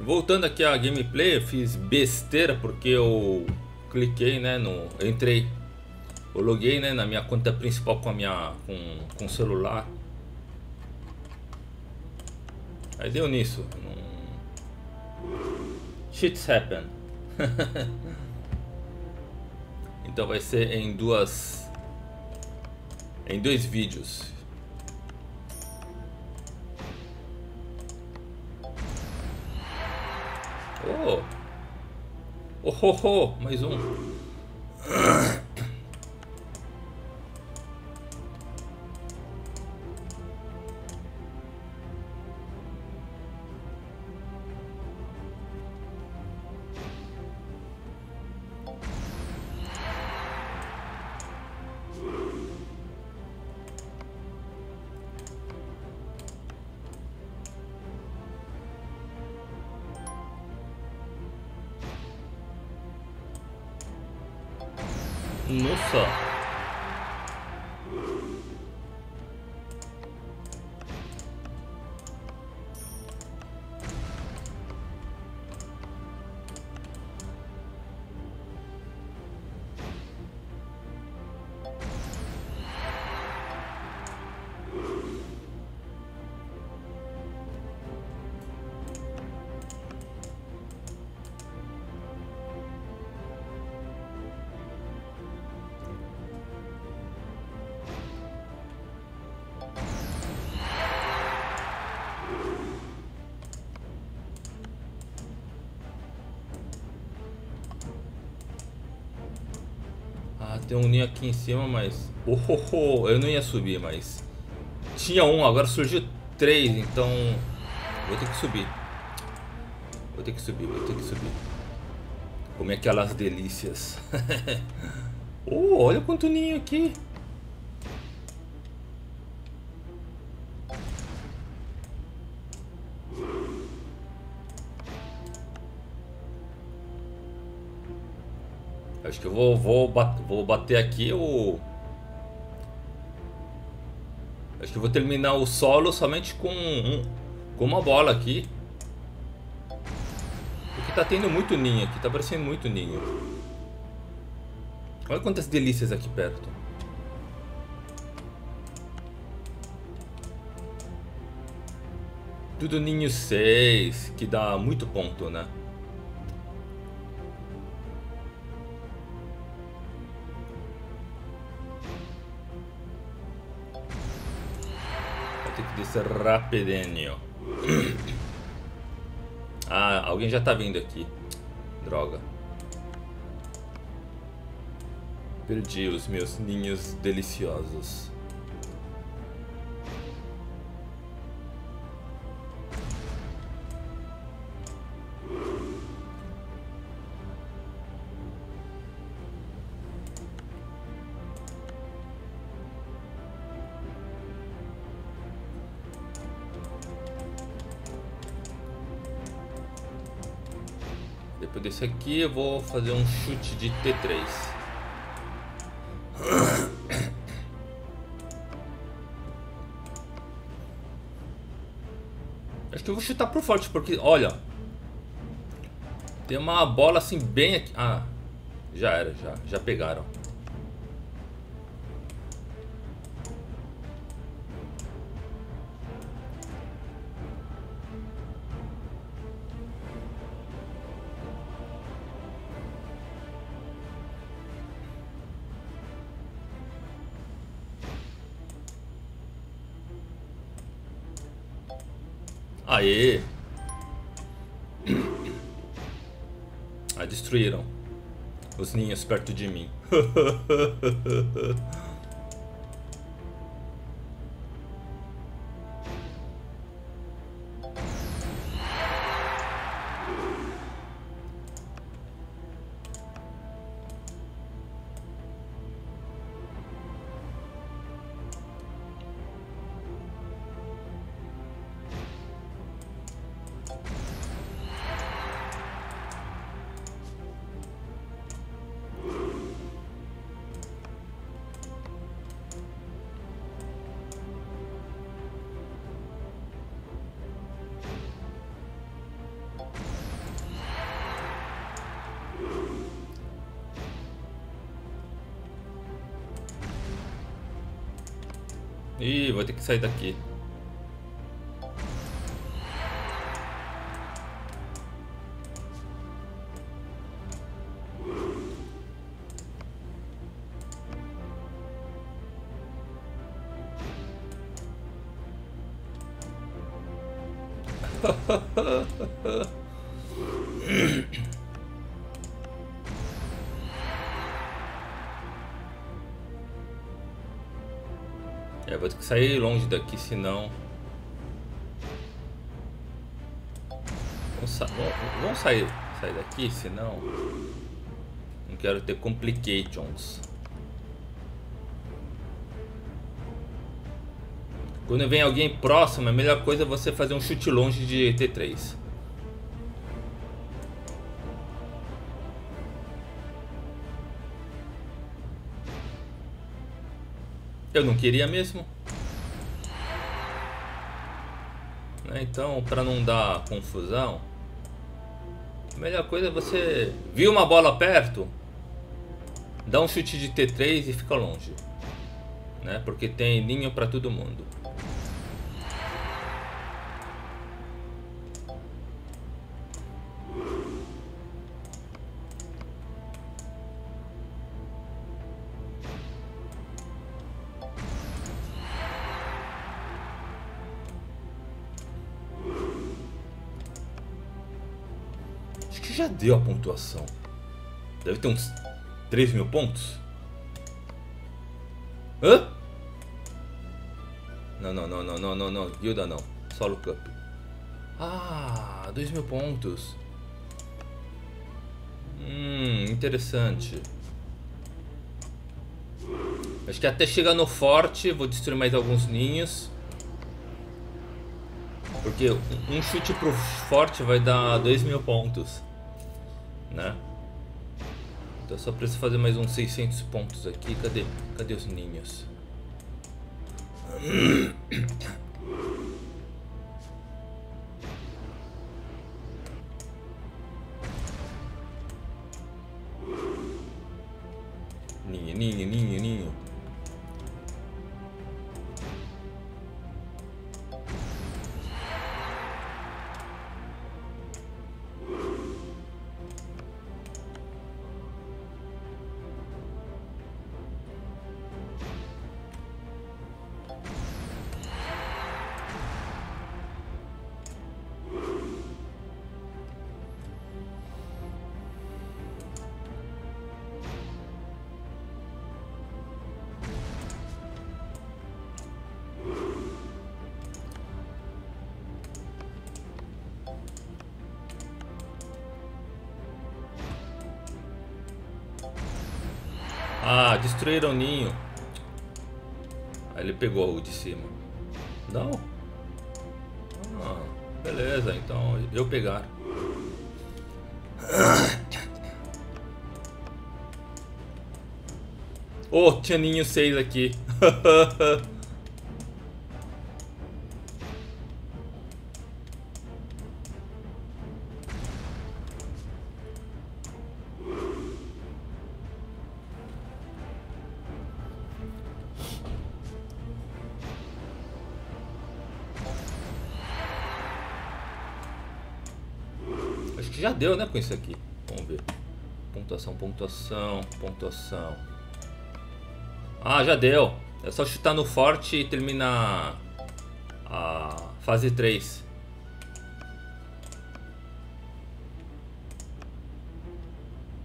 Voltando aqui à gameplay, eu fiz besteira porque eu cliquei, né, no... Entrei, eu loguei, né, na minha conta principal com a minha... com, com o celular. Aí deu nisso. Shit's happen. então vai ser em duas... Em dois vídeos. Oh! Oh, oh, oh! Mais um. Tem um ninho aqui em cima, mas... Oh, oh, oh, eu não ia subir, mas... Tinha um, agora surgiu três, então... Vou ter que subir. Vou ter que subir, vou ter que subir. Comer aquelas delícias. oh, olha quanto ninho aqui. Que eu vou, vou, vou bater aqui o... Acho que eu vou terminar o solo somente com, um, com uma bola aqui. Porque tá tendo muito ninho aqui, tá parecendo muito ninho. Olha quantas delícias aqui perto. Tudo ninho 6, que dá muito ponto, né? Rapidinho. Ah, alguém já tá vindo aqui. Droga. Perdi os meus ninhos deliciosos. Aqui eu vou fazer um chute de T3. Acho que eu vou chutar pro forte, porque, olha... Tem uma bola assim bem aqui... Ah, já era, já, já pegaram. Perto de mim. Ih, vou ter que sair daqui. Sair longe daqui, senão... Vamos, sa vamos sair, sair daqui, senão... Não quero ter complications. Quando vem alguém próximo, a melhor coisa é você fazer um chute longe de T3. Eu não queria mesmo. Né, então, para não dar confusão, a melhor coisa é você viu uma bola perto, dá um chute de T3 e fica longe, né? Porque tem ninho para todo mundo. Deu a pontuação. Deve ter uns 3 mil pontos. Hã? Não, não, não, não, não, não, não. Guilda não. Solo Cup. Ah, 2 mil pontos. Hum, interessante. Acho que até chegar no forte, vou destruir mais alguns ninhos. Porque um chute pro forte vai dar 2 mil pontos né? Então só preciso fazer mais uns 600 pontos aqui. Cadê? Cadê os ninhos? Destruíram o ninho. Aí ele pegou o de cima. Não? Ah, beleza, então eu pegar. Oh, tinha ninho 6 aqui. deu, né, com isso aqui. Vamos ver. Pontuação, pontuação, pontuação. Ah, já deu. É só chutar no forte e termina a fase 3.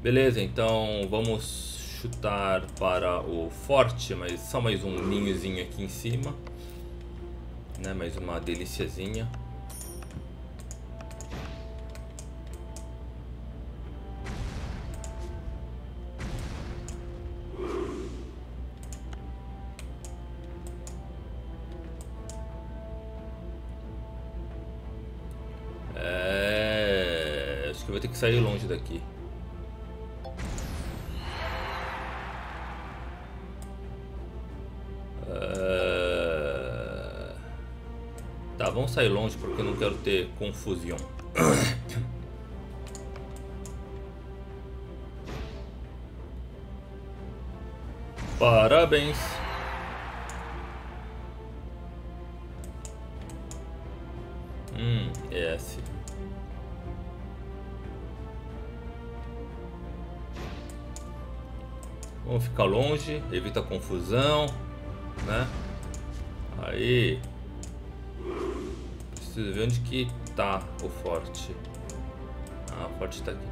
Beleza, então vamos chutar para o forte, mas só mais um ninhozinho aqui em cima. Né, mais uma deliciazinha. Sair longe daqui. Uh... Tá, vamos sair longe porque eu não quero ter confusão. Parabéns. Ficar longe, evita confusão, né? Aí. Preciso ver onde que tá o forte. Ah, o forte tá aqui.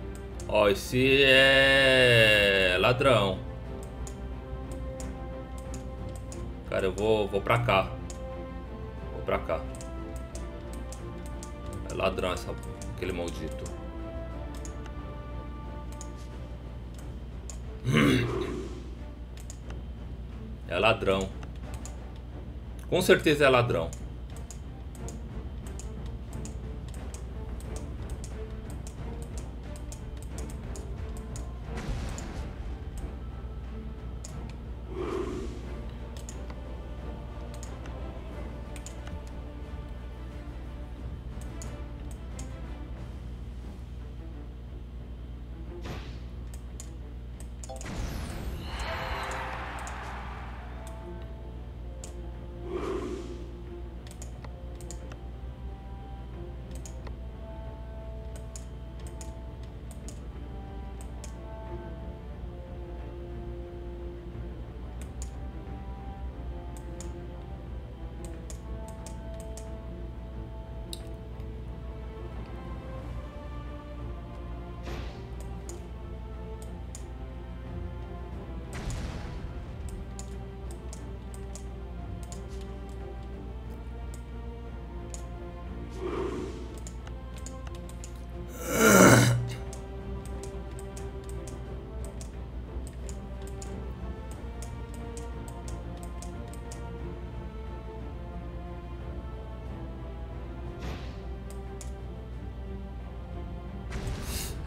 Ó, esse é ladrão. Cara, eu vou, vou pra cá. Vou pra cá. É ladrão essa, aquele maldito. É ladrão. Com certeza é ladrão.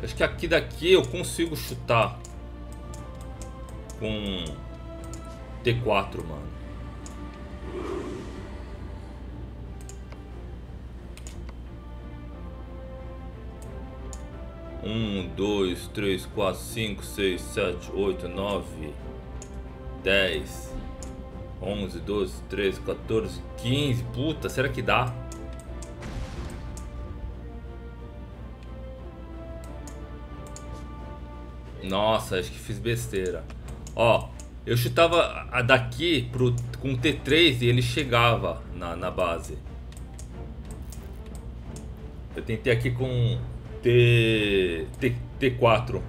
Acho que aqui daqui eu consigo chutar com T4, mano. Um, dois, três, quatro, cinco, seis, sete, oito, nove, dez, onze, doze, treze, 14, 15. Puta, será que dá? Nossa, acho que fiz besteira. Ó, eu chutava a daqui pro, com T3 e ele chegava na, na base. Eu tentei aqui com T, T, T4.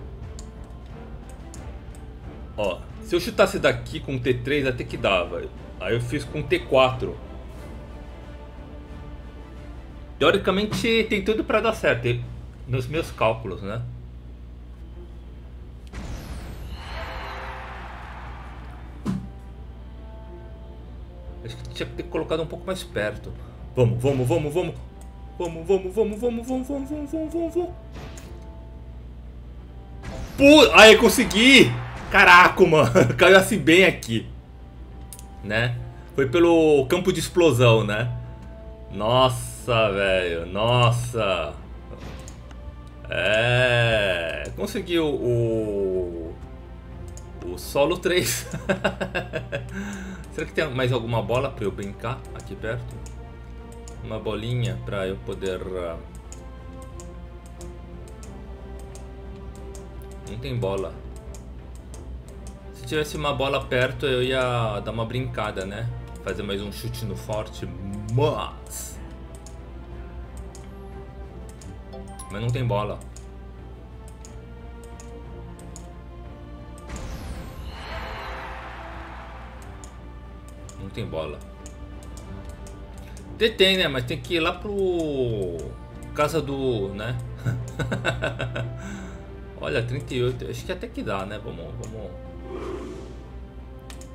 Ó, se eu chutasse daqui com T3 até que dava. Aí eu fiz com T4. Teoricamente tem tudo para dar certo, nos meus cálculos, né? Colocado um pouco mais perto. Vamos, vamos, vamos, vamos. Vamos, vamos, vamos, vamos, vamos, vamos, vamos, vamos, vamos, vamos. Pô, aí consegui! Caraca, mano, caiu assim bem aqui. Né? Foi pelo campo de explosão, né? Nossa, velho, nossa. É, conseguiu o o solo 3. Será que tem mais alguma bola para eu brincar aqui perto? Uma bolinha para eu poder... Uh... Não tem bola. Se tivesse uma bola perto eu ia dar uma brincada, né? Fazer mais um chute no forte, mas... Mas não tem bola. Não tem bola. Detém, né? Mas tem que ir lá pro... Casa do... né? Olha, 38. Acho que até que dá, né? Vamos... Vamos,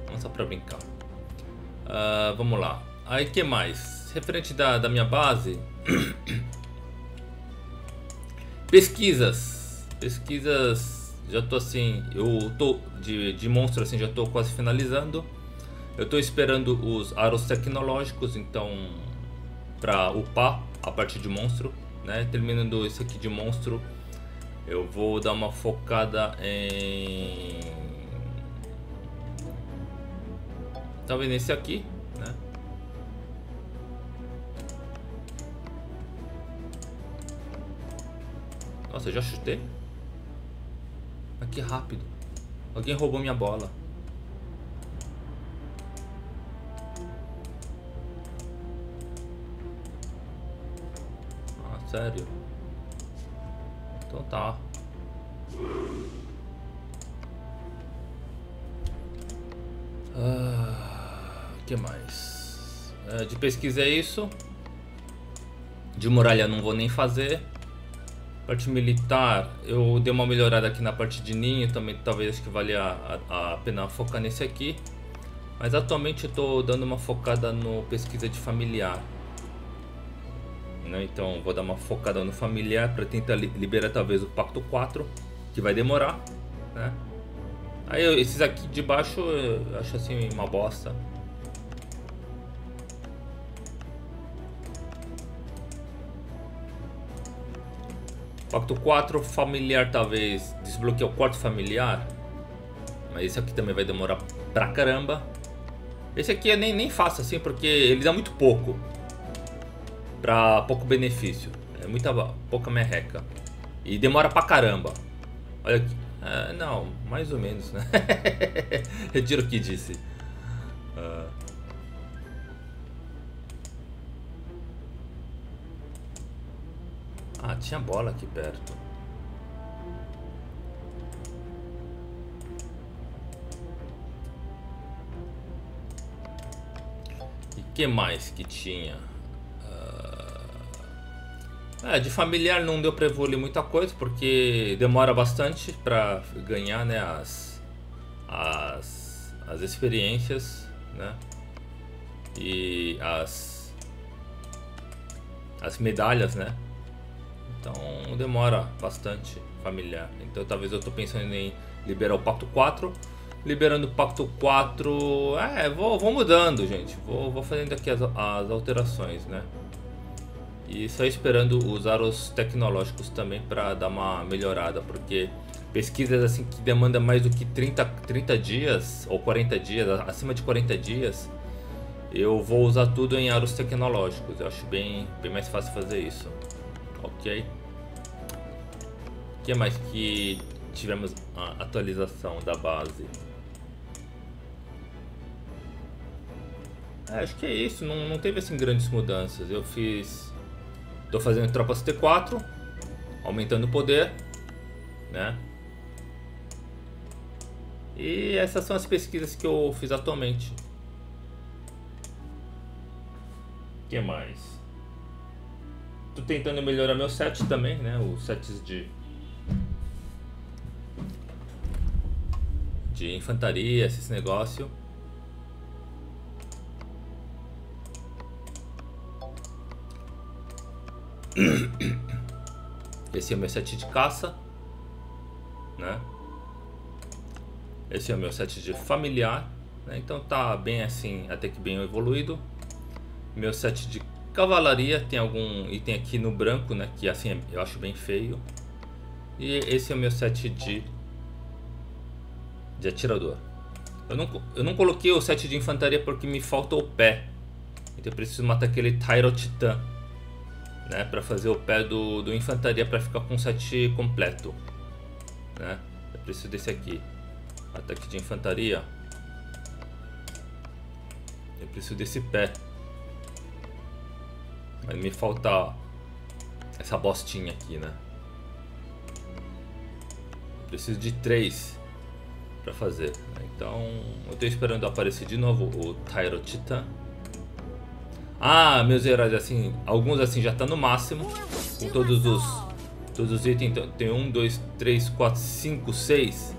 vamos só pra brincar. Uh, vamos lá. Aí, que mais? Referente da, da minha base... Pesquisas. Pesquisas... Já tô assim... Eu tô de, de monstro assim, já tô quase finalizando. Eu estou esperando os aros tecnológicos, então, para upar a parte de monstro, né? Terminando esse aqui de monstro, eu vou dar uma focada em... Talvez nesse aqui, né? Nossa, eu já chutei? Aqui rápido. Alguém roubou minha bola. Sério? Então tá. Ah, que mais? É, de pesquisa é isso. De muralha não vou nem fazer. Parte militar, eu dei uma melhorada aqui na parte de ninho, também talvez acho que valha a, a pena focar nesse aqui. Mas atualmente estou dando uma focada no pesquisa de familiar. Né? Então vou dar uma focada no familiar para tentar liberar talvez o Pacto 4, que vai demorar. Né? Aí esses aqui de baixo eu acho assim uma bosta. Pacto 4 familiar talvez desbloquear o quarto familiar. Mas esse aqui também vai demorar pra caramba. Esse aqui eu nem, nem faço assim porque ele dá muito pouco. Pra pouco benefício. É muita pouca merreca. E demora pra caramba. Olha aqui. É, não, mais ou menos, né? Retiro o que disse. Uh... Ah, tinha bola aqui perto. E que mais que tinha? É, de familiar não deu pra evoluir muita coisa, porque demora bastante pra ganhar, né, as, as, as experiências, né, e as, as medalhas, né, então demora bastante familiar. Então talvez eu tô pensando em liberar o Pacto 4, liberando o Pacto 4, é, vou, vou mudando, gente, vou, vou fazendo aqui as, as alterações, né. E só esperando usar os tecnológicos também para dar uma melhorada, porque pesquisas assim que demandam mais do que 30, 30 dias ou 40 dias, acima de 40 dias, eu vou usar tudo em aros tecnológicos. Eu acho bem, bem mais fácil fazer isso. Ok? O que mais que tivemos a atualização da base? É, acho que é isso, não, não teve assim grandes mudanças. Eu fiz Estou fazendo tropas T4, aumentando o poder, né? E essas são as pesquisas que eu fiz atualmente. O que mais? Tô tentando melhorar meu set também, né? Os sets de de infantaria, esses negócios. Esse é o meu set de caça, né? Esse é o meu set de familiar, né? então tá bem assim, até que bem evoluído. Meu set de cavalaria tem algum item aqui no branco, né? Que assim eu acho bem feio. E esse é o meu set de de atirador. Eu não, eu não coloquei o set de infantaria porque me falta o pé. Então eu preciso matar aquele Tyro Titã né, para fazer o pé do, do infantaria para ficar com o set completo. Né? Eu preciso desse aqui. Ataque de infantaria. Eu preciso desse pé. Mas me falta essa bostinha aqui, né? Preciso de três para fazer. Então, eu estou esperando aparecer de novo o Tyro Titan. Ah, meus heróis, assim, alguns assim já tá no máximo. Com todos os todos os itens. Então, tem um, dois, três, quatro, cinco, seis,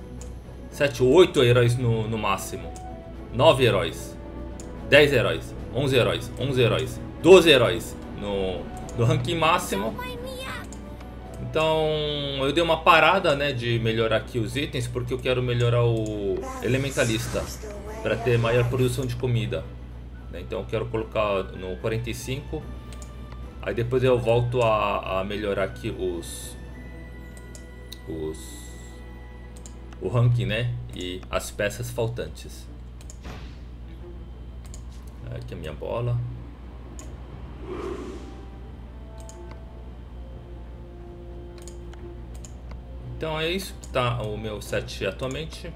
sete, oito heróis no, no máximo. Nove heróis. Dez heróis. Onze heróis. Onze heróis. Doze heróis no, no ranking máximo. Então eu dei uma parada né, de melhorar aqui os itens porque eu quero melhorar o elementalista para ter maior produção de comida. Né? Então eu quero colocar no 45. Aí depois eu volto a, a melhorar aqui os, os o ranking, né? E as peças faltantes. Aqui a minha bola. Então é isso que está o meu set atualmente.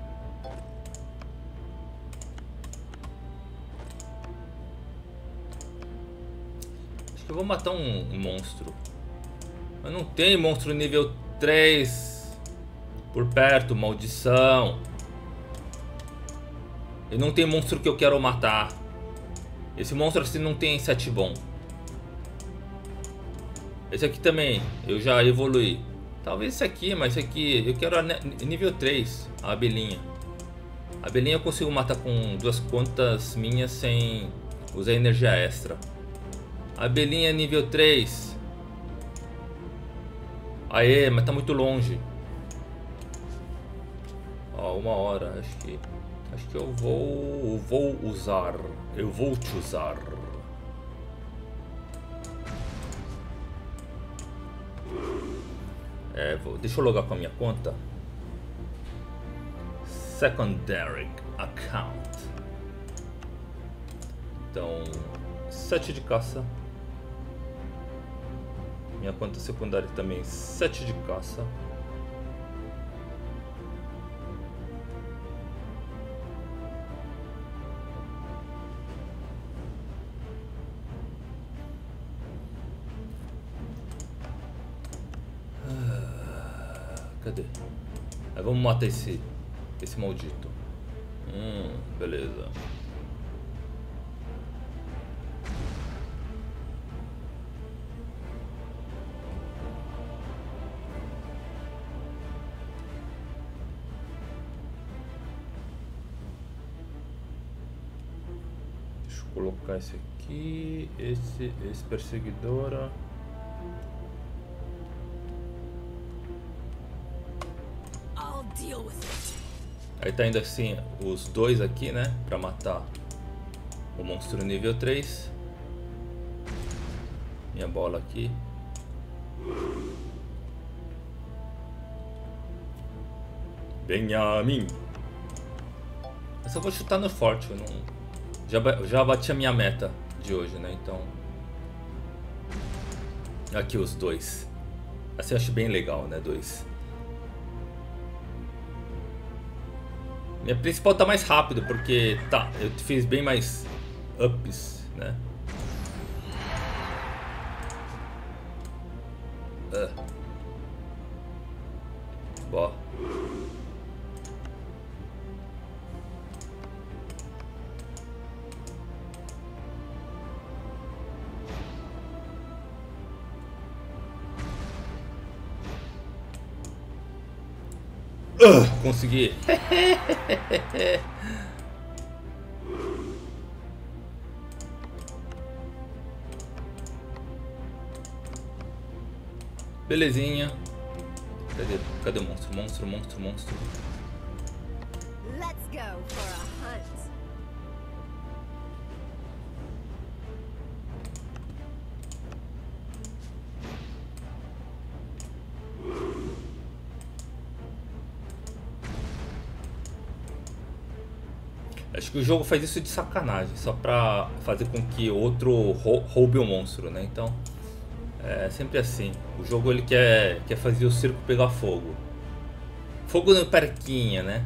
Eu vou matar um, monstro. Mas não tem monstro nível 3 por perto, maldição. E não tem monstro que eu quero matar. Esse monstro assim não tem 7 bom. Esse aqui também, eu já evolui. Talvez esse aqui, mas esse aqui eu quero nível 3, a abelhinha. A abelhinha eu consigo matar com duas contas minhas sem usar energia extra. Abelhinha nível 3. Aê, mas tá muito longe. Ó, uma hora, acho que acho que eu vou vou usar. Eu vou te usar. É, vou, deixa eu logar com a minha conta. Secondary account. Então, 7 de caça. Minha conta secundária também 7 de caça. Cadê? Aí vamos matar esse, esse maldito. Hum, beleza. Colocar esse aqui, esse, esse perseguidora. Aí tá indo assim os dois aqui, né? Pra matar o monstro nível 3. Minha bola aqui. Benjamin. Eu só vou chutar no forte, eu não... Já, já bati a minha meta de hoje, né? Então... Aqui os dois. Assim eu acho bem legal, né? Dois. Minha principal tá mais rápido, porque tá, eu fiz bem mais ups, né? Uh, consegui. Belezinha. Cadê? Cadê o monstro? Monstro, monstro, monstro. Let's go for a que o jogo faz isso de sacanagem, só pra fazer com que outro roube o monstro, né? Então, é sempre assim. O jogo ele quer, quer fazer o circo pegar fogo. Fogo no parquinho, né?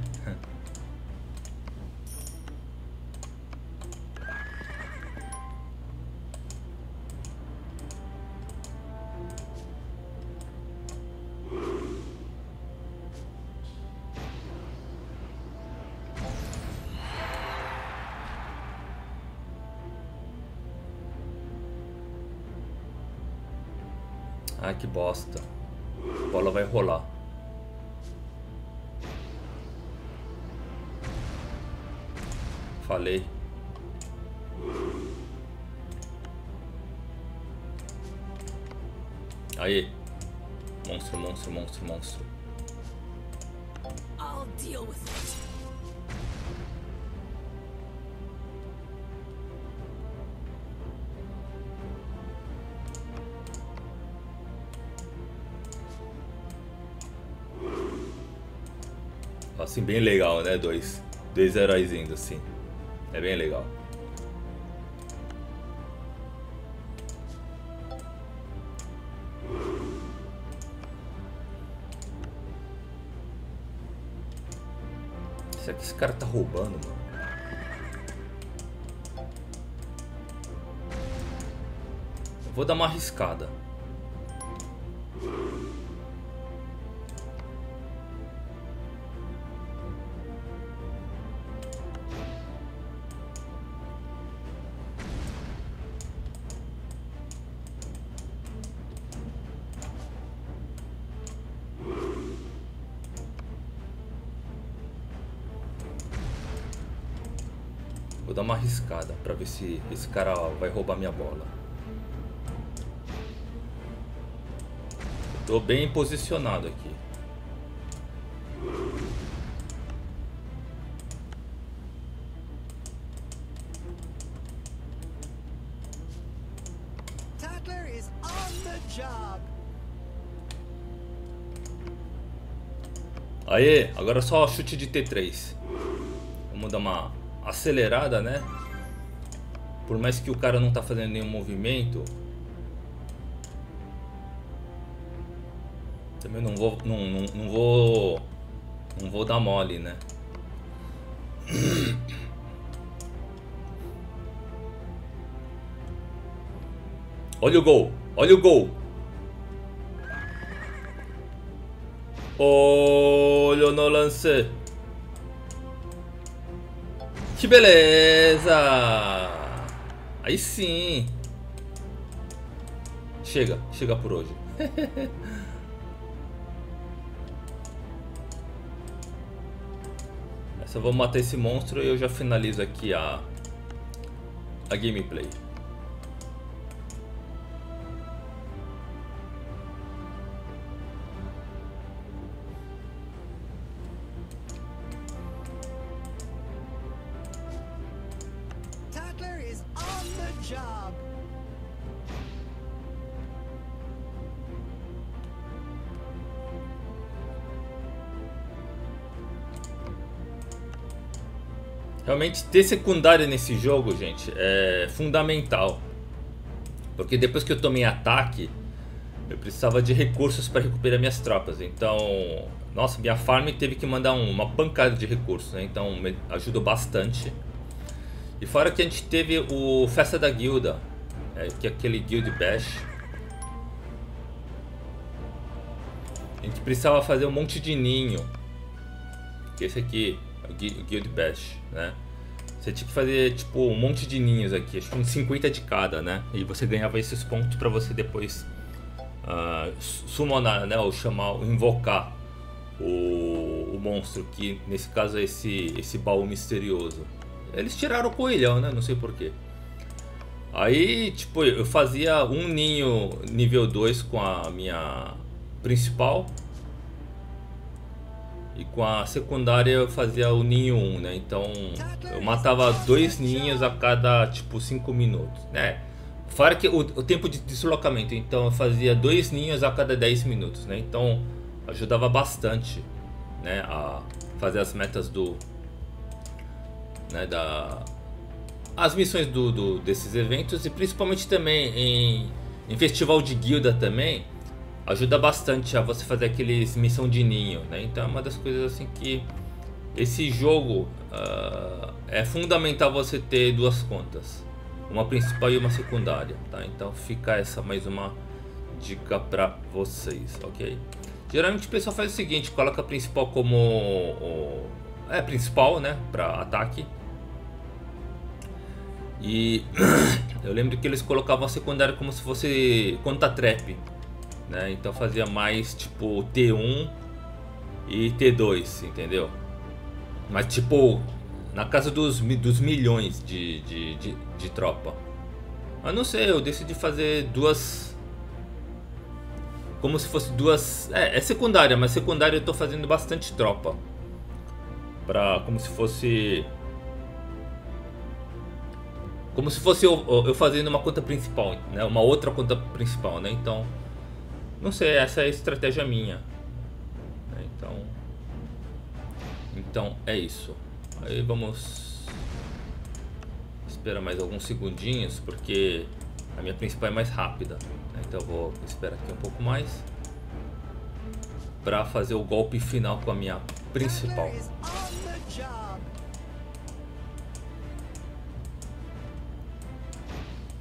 Ai que bosta. A bola vai rolar. Falei. Aí. Monstro, monstro, monstro, monstro. I'll deal with it. Assim, bem legal, né? Dois, dois heróis indo assim. É bem legal. Será que esse cara tá roubando, mano? vou dar uma arriscada. Dar uma arriscada pra ver se esse cara vai roubar minha bola. Tô bem posicionado aqui. Aê, agora só chute de T3. Vamos dar uma acelerada, né? Por mais que o cara não tá fazendo nenhum movimento. Também não vou, não, não, não vou, não vou dar mole, né? Olha o gol, olha o gol. Olho no lance. Que beleza! Aí sim. Chega, chega por hoje. Eu vou matar esse monstro e eu já finalizo aqui a a gameplay. Realmente ter secundária nesse jogo, gente, é fundamental. Porque depois que eu tomei ataque, eu precisava de recursos para recuperar minhas tropas. Então, nossa, minha farm teve que mandar um, uma pancada de recursos, né? Então, me ajudou bastante. E fora que a gente teve o Festa da Guilda, é, que é aquele Guild Bash. A gente precisava fazer um monte de ninho. Esse aqui, Guild Bash, né? Você tinha que fazer tipo um monte de ninhos aqui, acho que uns 50 de cada, né? E você ganhava esses pontos para você depois uh, summonar, né? Ou chamar, invocar o, o monstro, que nesse caso é esse, esse baú misterioso. Eles tiraram o coelhão, né? Não sei porquê. Aí, tipo, eu fazia um ninho nível 2 com a minha principal e com a secundária eu fazia o ninho 1, né? Então eu matava dois ninhos a cada tipo 5 minutos, né? Fora que o, o, tempo de deslocamento, então eu fazia dois ninhos a cada 10 minutos, né? Então ajudava bastante, né? A fazer as metas do, né? Da as missões do, do desses eventos e principalmente também em, em festival de guilda também ajuda bastante a você fazer aqueles missão de ninho, né? Então é uma das coisas assim que esse jogo uh, é fundamental você ter duas contas, uma principal e uma secundária, tá? Então fica essa mais uma dica para vocês, ok? Geralmente o pessoal faz o seguinte, coloca a principal como o, é principal, né, para ataque. E eu lembro que eles colocavam a secundária como se fosse conta trap, né? Então fazia mais tipo T1 e T2, entendeu? Mas tipo, na casa dos, dos milhões de, de, de, de tropa. Mas não sei, eu decidi fazer duas. Como se fosse duas. É, é secundária, mas secundária eu tô fazendo bastante tropa. Pra. Como se fosse. Como se fosse eu, eu fazendo uma conta principal, né? Uma outra conta principal, né? Então. Não sei, essa é a estratégia minha. É, então. Então é isso. Aí vamos esperar mais alguns segundinhos porque a minha principal é mais rápida. Né? Então vou esperar aqui um pouco mais para fazer o golpe final com a minha principal.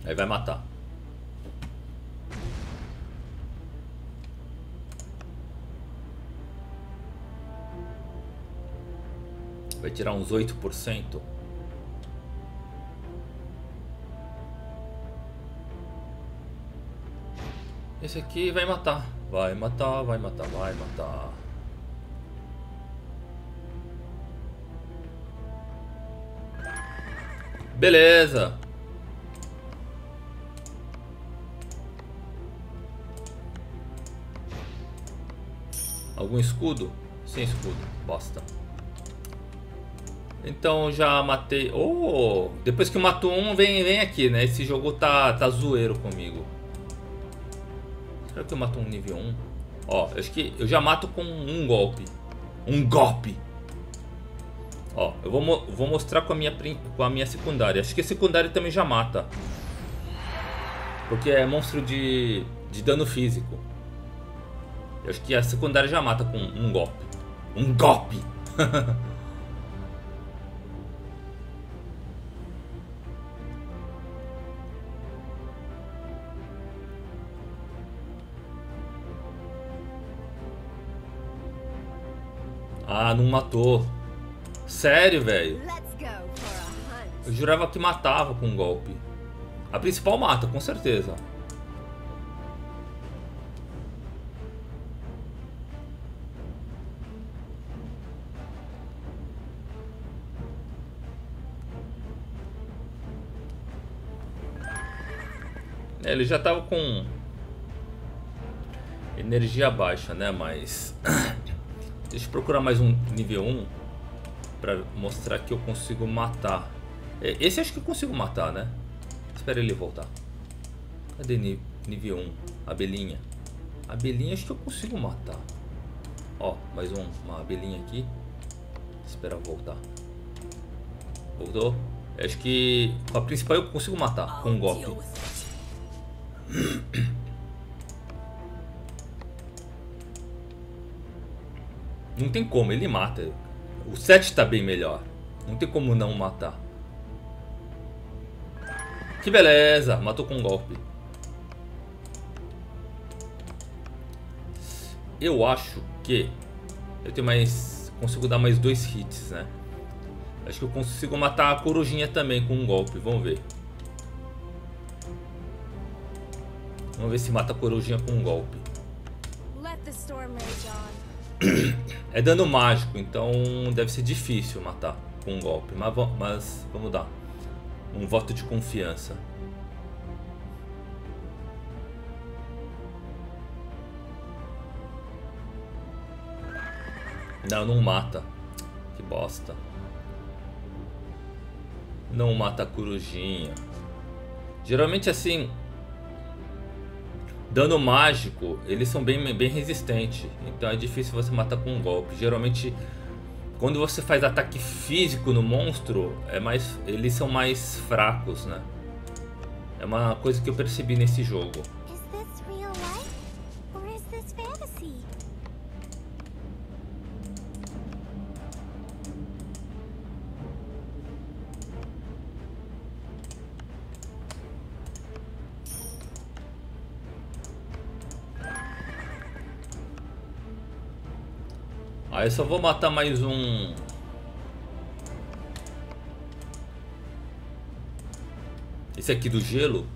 Aí vai matar. Vai tirar uns 8%. Esse aqui vai matar. Vai matar, vai matar, vai matar. Beleza. Algum escudo? Sem escudo. Bosta. Então já matei... Oh! Depois que eu mato um, vem, vem aqui, né? Esse jogo tá, tá zoeiro comigo. Será que eu mato um nível 1? Ó, acho que eu já mato com um golpe. Um golpe! Ó, eu vou, vou mostrar com a, minha, com a minha secundária. Acho que a secundária também já mata. Porque é monstro de, de dano físico. Eu acho que a secundária já mata com um golpe. Um golpe! ah, não matou. Sério, velho? Eu jurava que matava com um golpe. A principal mata, com certeza. É, ele já tava com energia baixa, né? Mas deixa eu procurar mais um nível 1 para mostrar que eu consigo matar. É, esse acho que eu consigo matar, né? Espera ele voltar. Cadê nível 1? Abelhinha. Abelhinha acho que eu consigo matar. Ó, mais um, uma abelhinha aqui. Espera voltar. Voltou? Acho que com a principal eu consigo matar com um golpe. Não tem como, ele mata. O 7 tá bem melhor. Não tem como não matar. Que beleza, matou com um golpe. Eu acho que eu tenho mais, consigo dar mais dois hits, né? Acho que eu consigo matar a corujinha também com um golpe, vamos ver. Vamos ver se mata a corujinha com um golpe. É dano mágico, então deve ser difícil matar com um golpe. Mas, mas vamos dar um voto de confiança. Não, não mata. Que bosta. Não mata a corujinha. Geralmente assim, Dano mágico, eles são bem, bem resistentes. Então é difícil você matar com um golpe. Geralmente, quando você faz ataque físico no monstro, é mais, eles são mais fracos, né? É uma coisa que eu percebi nesse jogo. Aí só vou matar mais um... Esse aqui do gelo.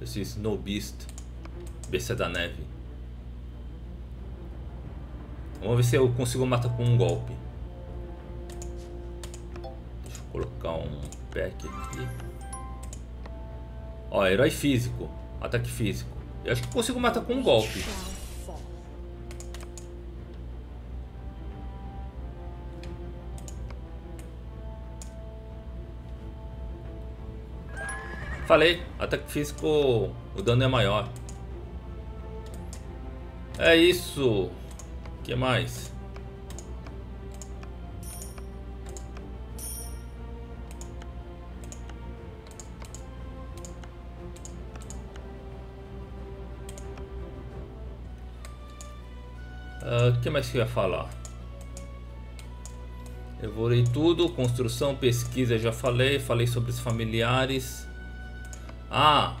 Esse Snow Beast. Besta da neve. Vamos ver se eu consigo matar com um golpe. Deixa eu colocar um pack aqui. Ó, herói físico. Ataque físico. Eu acho que consigo matar com um golpe. Falei, ataque físico o dano é maior. É isso. que mais? O uh, que mais que eu ia falar? Eu vou ler tudo, construção, pesquisa, já falei, falei sobre os familiares. Ah,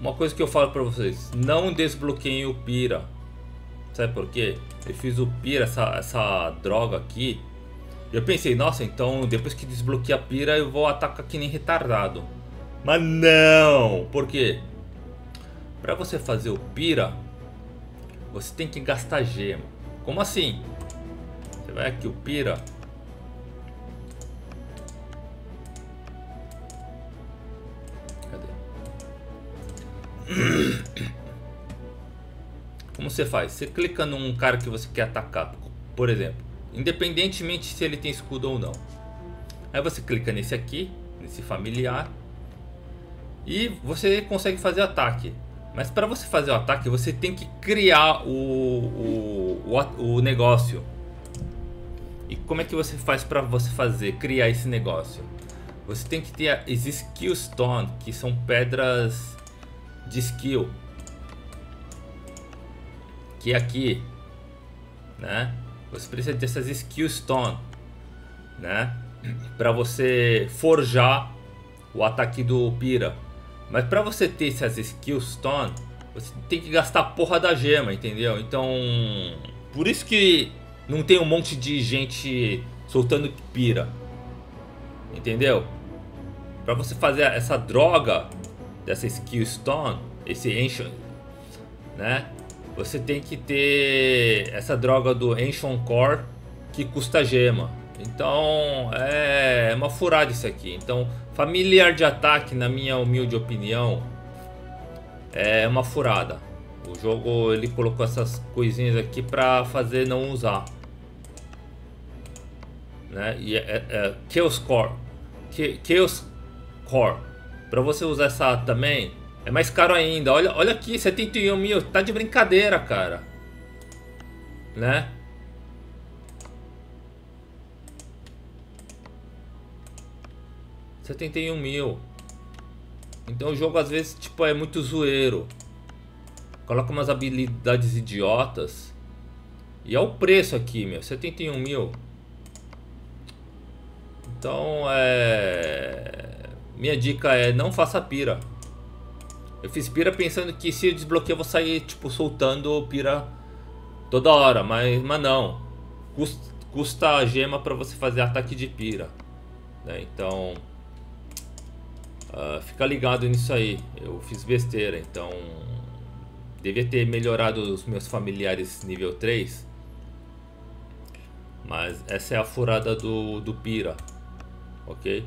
uma coisa que eu falo para vocês, não desbloqueiem o Pira. Sabe por quê? Eu fiz o Pira, essa, essa droga aqui. Eu pensei, nossa, então depois que desbloquear a Pira eu vou atacar que nem retardado. Mas não! Por quê? Para você fazer o Pira, você tem que gastar gema. Como assim? Você vai aqui o Pira, você faz? Você clica num cara que você quer atacar, por exemplo, independentemente se ele tem escudo ou não. Aí você clica nesse aqui, nesse familiar, e você consegue fazer ataque. Mas para você fazer o ataque, você tem que criar o, o, o, o negócio. E como é que você faz para você fazer, criar esse negócio? Você tem que ter as Skill Stone, que são pedras de skill. Que aqui, né? Você precisa dessas Skill Stone, né? Para você forjar o ataque do Pira. Mas para você ter essas Skill Stone, você tem que gastar a porra da gema, entendeu? Então, por isso que não tem um monte de gente soltando pira. Entendeu? Para você fazer essa droga dessa skill stone, esse ancient, né? Você tem que ter essa droga do ancient core que custa gema. Então é uma furada isso aqui. Então familiar de ataque, na minha humilde opinião, é uma furada. O jogo ele colocou essas coisinhas aqui para fazer não usar, né? E é, é, é Chaos Core, Chaos Core. Para você usar essa também, é mais caro ainda. Olha, olha aqui, 71 mil. Tá de brincadeira, cara. Né? Setenta e um mil. Então o jogo às vezes tipo é muito zoeiro. Coloca umas habilidades idiotas. E é o preço aqui, meu. 71 mil. Então é. Minha dica é não faça pira. Eu fiz pira pensando que se eu desbloquear eu vou sair tipo soltando pira toda hora, mas, mas não. Custa, custa a gema para você fazer ataque de pira. Né? Então uh, fica ligado nisso aí. Eu fiz besteira, então devia ter melhorado os meus familiares nível 3. Mas essa é a furada do, do pira, ok?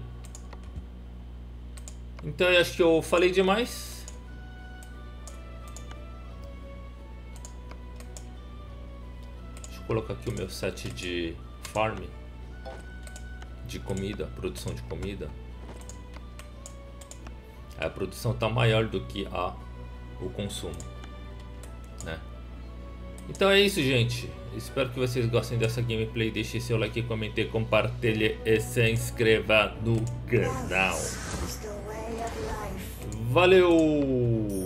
Então eu acho que eu falei demais. Colocar aqui o meu set de farm de comida, produção de comida. A produção está maior do que a o consumo, né? Então é isso, gente. Espero que vocês gostem dessa gameplay. Deixe seu like, comente, compartilhe e se inscreva no canal. Valeu!